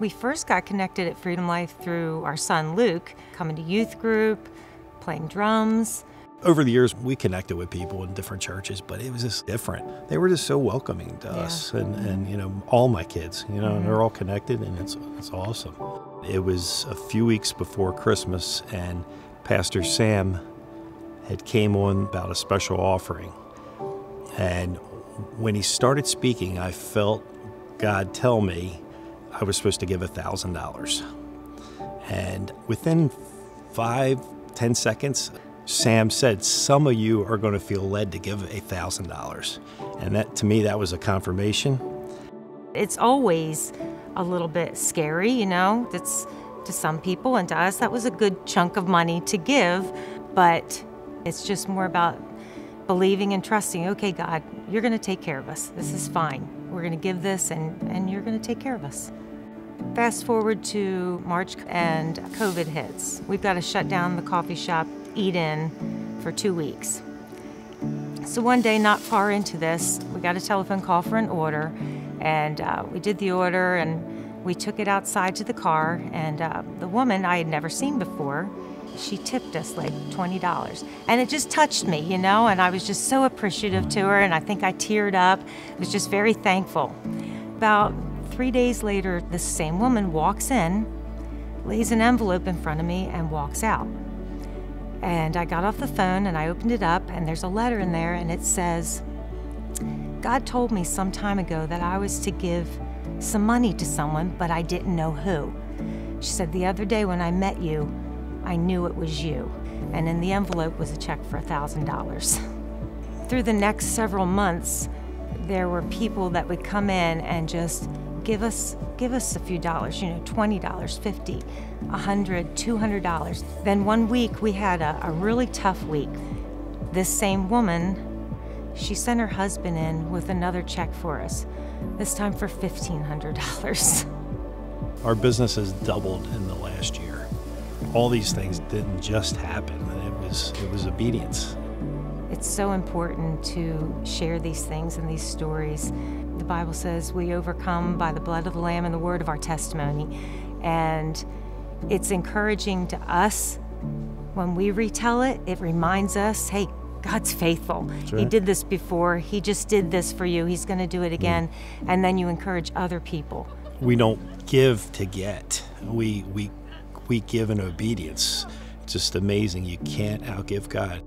We first got connected at Freedom Life through our son Luke, coming to youth group, playing drums. Over the years, we connected with people in different churches, but it was just different. They were just so welcoming to Yeah. us, and, and you know, all my kids, you know, and mm-hmm. they're all connected, and it's it's awesome. It was a few weeks before Christmas, and Pastor Sam had came on about a special offering, and when he started speaking, I felt God tell me I was supposed to give a thousand dollars, and within five ten seconds. Sam said, Some of you are going to feel led to give a $1,000. And that, to me, that was a confirmation. It's always a little bit scary, you know, that's to some people and to us that was a good chunk of money to give, but it's just more about believing and trusting, okay, God, you're going to take care of us. This is fine. We're going to give this and and you're going to take care of us. Fast forward to March and COVID hits. We've got to shut down the coffee shop Eat In for 2 weeks. So one day, not far into this, we got a telephone call for an order, and uh, we did the order and we took it outside to the car. And uh, the woman I had never seen before, she tipped us like twenty dollars, and it just touched me, you know. And I was just so appreciative to her, and I think I teared up. I was just very thankful. About three days later, this same woman walks in, lays an envelope in front of me, and walks out. And I got off the phone and I opened it up, and there's a letter in there, and it says, God told me some time ago that I was to give some money to someone, but I didn't know who. She said, The other day when I met you, I knew it was you. And in the envelope was a check for $1,000. Through the next several months, there were people that would come in and just give us give us a few dollars, you know, $20, 50, 100, $200. Then one week we had a, a really tough week. This same woman, she sent her husband in with another check for us, this time for $1,500. Our business has doubled in the last year. All these things didn't just happen. It was it was obedience. It's so important to share these things and these stories. The Bible says we overcome by the blood of the Lamb and the word of our testimony. And it's encouraging to us when we retell it, it reminds us hey, God's faithful. He did this before, He just did this for you, He's going to do it mm. again. And then you encourage other people. We don't give to get. We we we give in obedience. It's just amazing. You can't outgive God.